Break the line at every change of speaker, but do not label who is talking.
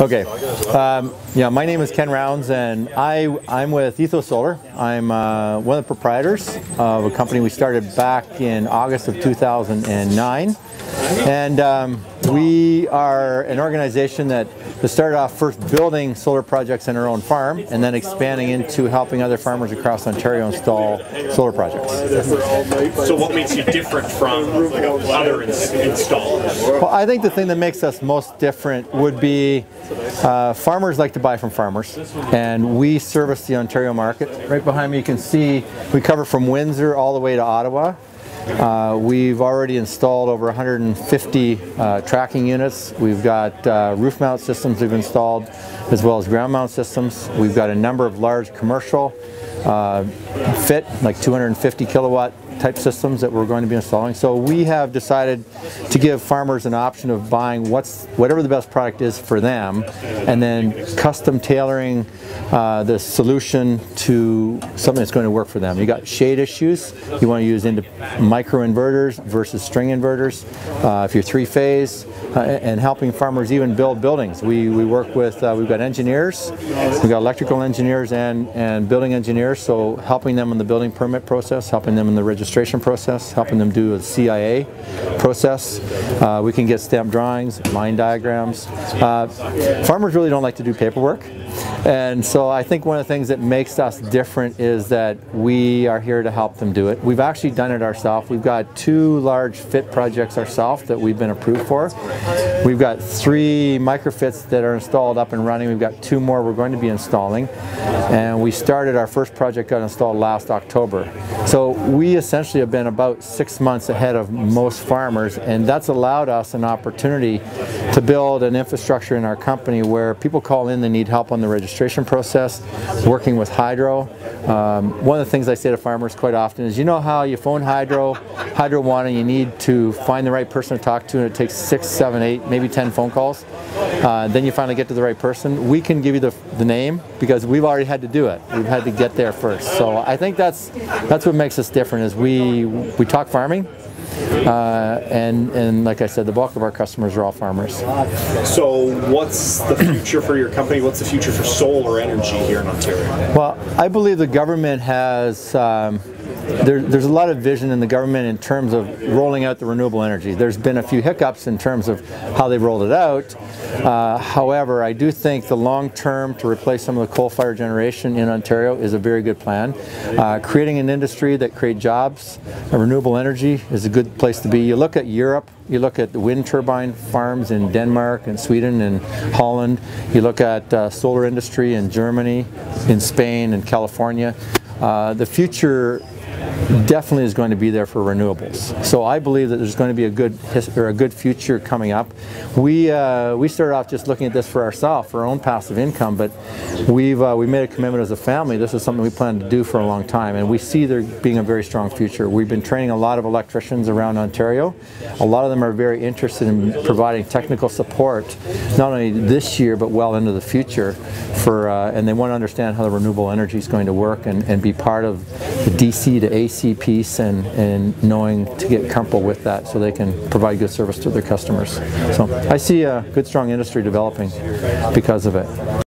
Okay, um, yeah, my name is Ken Rounds and I, I'm with Ethosolar. I'm uh, one of the proprietors of a company we started back in August of 2009. And um, we are an organization that started off first building solar projects in our own farm and then expanding into helping other farmers across Ontario install solar projects.
So what makes you different from other ins installers?
Well, I think the thing that makes us most different would be uh, farmers like to buy from farmers and we service the Ontario market. Right behind me you can see we cover from Windsor all the way to Ottawa. Uh, we've already installed over 150 uh, tracking units. We've got uh, roof mount systems we've installed as well as ground mount systems. We've got a number of large commercial uh, FIT, like 250 kilowatt type systems that we're going to be installing. So we have decided to give farmers an option of buying what's whatever the best product is for them and then custom tailoring uh, the solution to something that's going to work for them. You got shade issues, you want to use into micro inverters versus string inverters. Uh, if you're three phase uh, and helping farmers even build buildings. We, we work with, uh, we've got engineers, we've got electrical engineers and, and building engineers, so helping them in the building permit process, helping them in the registration registration process, helping them do a CIA process. Uh, we can get stamp drawings, line diagrams. Uh, farmers really don't like to do paperwork. And so I think one of the things that makes us different is that we are here to help them do it. We've actually done it ourselves. We've got two large FIT projects ourselves that we've been approved for. We've got three microFITs that are installed up and running. We've got two more we're going to be installing. And we started our first project got installed last October. So we essentially have been about six months ahead of most farmers and that's allowed us an opportunity to build an infrastructure in our company where people call in they need help on the registration process, working with Hydro. Um, one of the things I say to farmers quite often is, you know how you phone Hydro, Hydro One, and you need to find the right person to talk to, and it takes six, seven, eight, maybe 10 phone calls. Uh, then you finally get to the right person. We can give you the, the name because we've already had to do it. We've had to get there first. So I think that's that's what makes us different is we we talk farming, uh, and, and like I said, the bulk of our customers are all farmers.
So what's the future for your company? What's the future for solar energy here in Ontario?
Well, I believe the government has um, there, there's a lot of vision in the government in terms of rolling out the renewable energy. There's been a few hiccups in terms of how they rolled it out. Uh, however, I do think the long term to replace some of the coal-fired generation in Ontario is a very good plan. Uh, creating an industry that creates jobs, renewable energy is a good place to be. You look at Europe, you look at the wind turbine farms in Denmark and Sweden and Holland. You look at uh, solar industry in Germany, in Spain and California. Uh, the future definitely is going to be there for renewables. So I believe that there's going to be a good or a good future coming up. We uh, we started off just looking at this for ourselves, for our own passive income, but we've uh, we made a commitment as a family. This is something we plan to do for a long time, and we see there being a very strong future. We've been training a lot of electricians around Ontario. A lot of them are very interested in providing technical support, not only this year but well into the future, for uh, and they want to understand how the renewable energy is going to work and, and be part of the DC to AC piece and, and knowing to get comfortable with that so they can provide good service to their customers. So I see a good strong industry developing because of it.